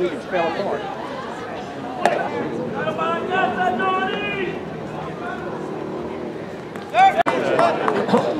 We can spell apart. Oh.